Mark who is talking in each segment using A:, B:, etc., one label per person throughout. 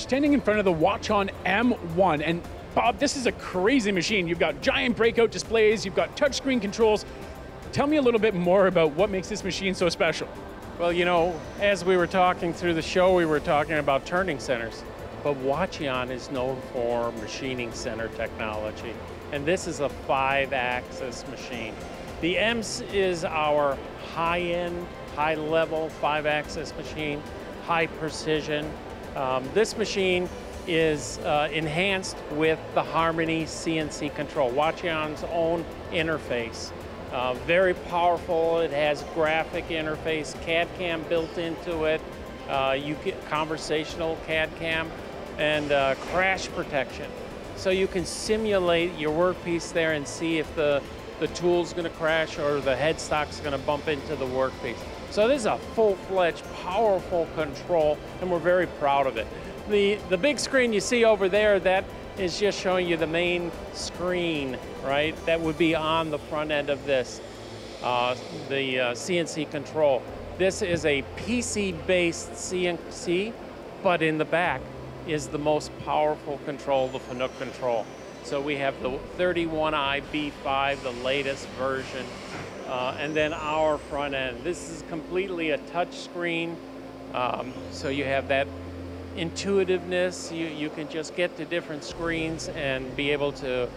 A: standing in front of the Hwacheon M1, and Bob, this is a crazy machine. You've got giant breakout displays, you've got touchscreen controls. Tell me a little bit more about what makes this machine so special.
B: Well, you know, as we were talking through the show, we were talking about turning centers, but Hwacheon is known for machining center technology, and this is a five-axis machine. The EMS is our high-end, high-level five-axis machine, high precision. Um, this machine is uh, enhanced with the Harmony CNC control, Hwacheon's own interface. Uh, very powerful, it has graphic interface, CAD cam built into it, uh, you get conversational CAD cam, and uh, crash protection. So you can simulate your workpiece there and see if the, the tool's gonna crash or the headstock's gonna bump into the workpiece. So this is a full-fledged, powerful control, and we're very proud of it. The, the big screen you see over there, that is just showing you the main screen, right? That would be on the front end of this, uh, the uh, CNC control. This is a PC-based CNC, but in the back is the most powerful control, the Fanuc control. So we have the 31i B5, the latest version, uh, and then our front end. This is completely a touch screen, um, so you have that intuitiveness. You, you can just get to different screens and be able to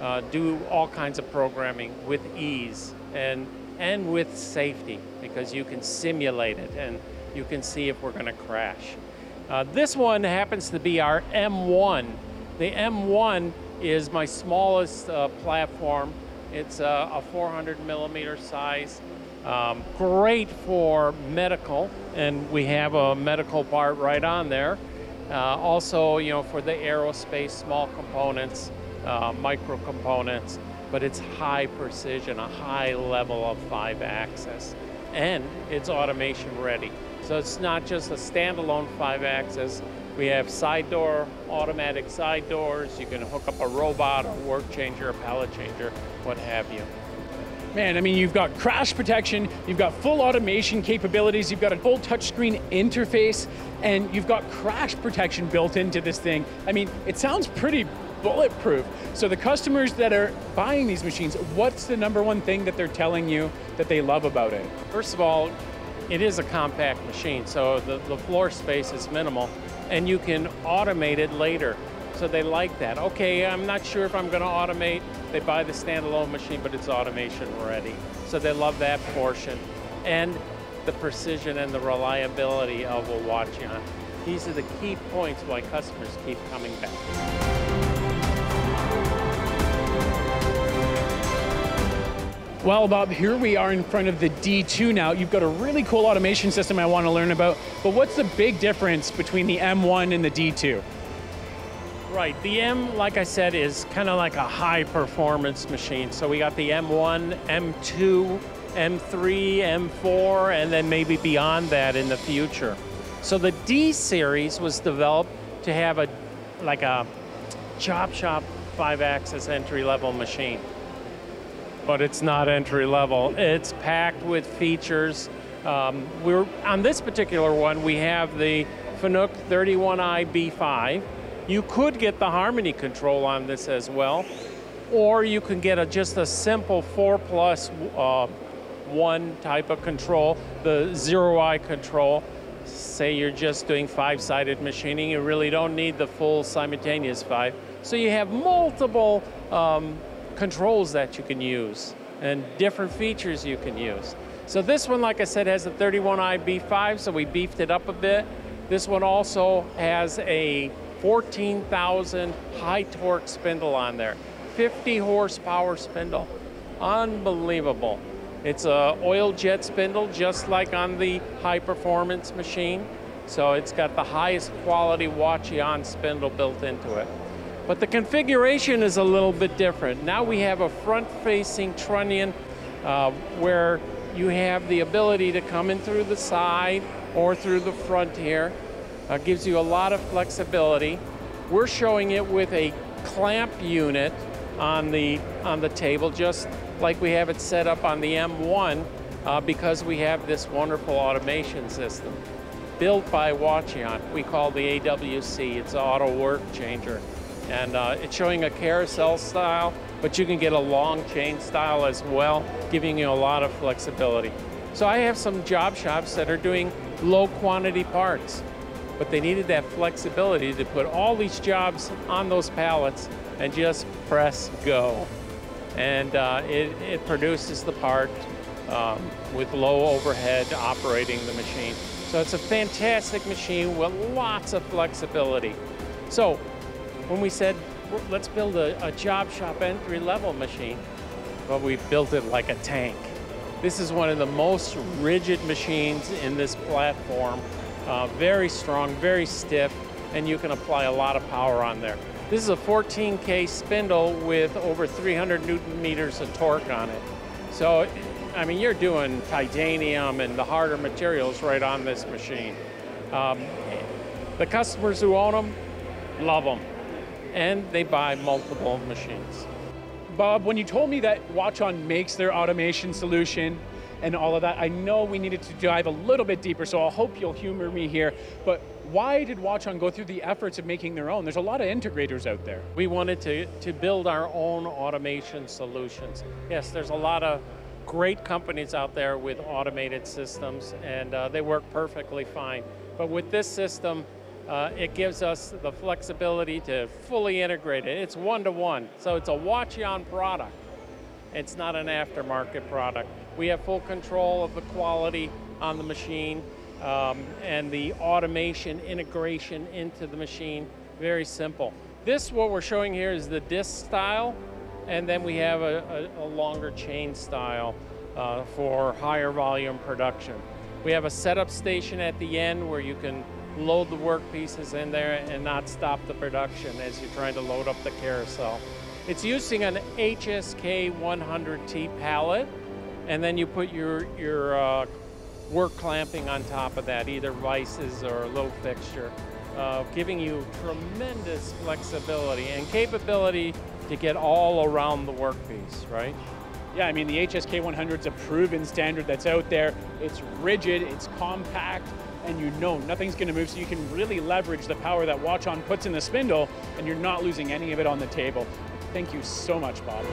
B: uh, do all kinds of programming with ease and, and with safety because you can simulate it and you can see if we're going to crash. Uh, this one happens to be our M1. The M1 is my smallest uh, platform it's a, a 400 millimeter size. Um, great for medical, and we have a medical part right on there. Uh, also, you know, for the aerospace, small components, uh, micro components, but it's high precision, a high level of five axis, and it's automation ready. So it's not just a standalone five axis, we have side door, automatic side doors. You can hook up a robot, a work changer, a pallet changer, what have you.
A: Man, I mean, you've got crash protection, you've got full automation capabilities, you've got a full touchscreen interface, and you've got crash protection built into this thing. I mean, it sounds pretty bulletproof. So the customers that are buying these machines, what's the number one thing that they're telling you that they love about it?
B: First of all, it is a compact machine, so the, the floor space is minimal and you can automate it later. So they like that. Okay, I'm not sure if I'm going to automate. They buy the standalone machine, but it's automation ready. So they love that portion. And the precision and the reliability of a Hwacheon. These are the key points why customers keep coming back.
A: Well, Bob, here we are in front of the D2 now. You've got a really cool automation system I want to learn about, but what's the big difference between the M1 and the D2?
B: Right, the M, like I said, is kind of like a high performance machine. So we got the M1, M2, M3, M4, and then maybe beyond that in the future. So the D series was developed to have a, like a job shop five axis entry level machine but it's not entry level. It's packed with features. Um, we're on this particular one. We have the Fanuc 31i B5. You could get the Harmony control on this as well, or you can get a, just a simple four plus uh, one type of control, the 0i control. Say you're just doing five-sided machining, you really don't need the full simultaneous five. So you have multiple um, controls that you can use and different features you can use. So this one, like I said, has a 31i B5, so we beefed it up a bit. This one also has a 14,000 high torque spindle on there. 50 horsepower spindle. Unbelievable. It's a oil jet spindle, just like on the high performance machine. So it's got the highest quality Hwacheon spindle built into it. But the configuration is a little bit different. Now we have a front-facing trunnion uh, where you have the ability to come in through the side or through the front here. Uh, gives you a lot of flexibility. We're showing it with a clamp unit on the, on the table, just like we have it set up on the M1, uh, because we have this wonderful automation system. built by Hwacheon. We call the AWC, it's auto work changer. And uh, it's showing a carousel style, but you can get a long chain style as well, giving you a lot of flexibility. So I have some job shops that are doing low quantity parts, but they needed that flexibility to put all these jobs on those pallets and just press go. And uh, it, it, produces the part um, with low overhead operating the machine. So it's a fantastic machine with lots of flexibility. So when we said, let's build a, a job shop entry level machine, well, we built it like a tank. This is one of the most rigid machines in this platform. Uh, very strong, very stiff, and you can apply a lot of power on there. This is a 14K spindle with over 300 newton meters of torque on it. So, I mean, you're doing titanium and the harder materials right on this machine. Um, the customers who own them love them, and they buy multiple machines.
A: Bob, when you told me that Hwacheon makes their automation solution and all of that, I know we needed to dive a little bit deeper, so I hope you'll humor me here. But why did Hwacheon go through the efforts of making their own? There's a lot of integrators out there.
B: We wanted to, to build our own automation solutions. Yes, there's a lot of great companies out there with automated systems, and uh, they work perfectly fine. But with this system, uh, it gives us the flexibility to fully integrate it. It's one-to-one, -one, so it's a Hwacheon product. It's not an aftermarket product. We have full control of the quality on the machine um, and the automation integration into the machine, very simple. This, what we're showing here is the disc style, and then we have a, a, a longer chain style uh, for higher volume production. We have a setup station at the end where you can load the work pieces in there and not stop the production as you're trying to load up the carousel. It's using an HSK 100T pallet, and then you put your, your uh, work clamping on top of that, either vices or a low fixture, uh, giving you tremendous flexibility and capability to get all around the workpiece, right?
A: Yeah, I mean, the HSK 100 is a proven standard that's out there. It's rigid, it's compact, and you know nothing's going to move, so you can really leverage the power that Hwacheon puts in the spindle, and you're not losing any of it on the table. Thank you so much, Bob.